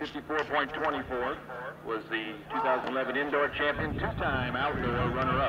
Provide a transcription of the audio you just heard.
54.24 was the 2011 indoor champion, two-time outdoor runner-up.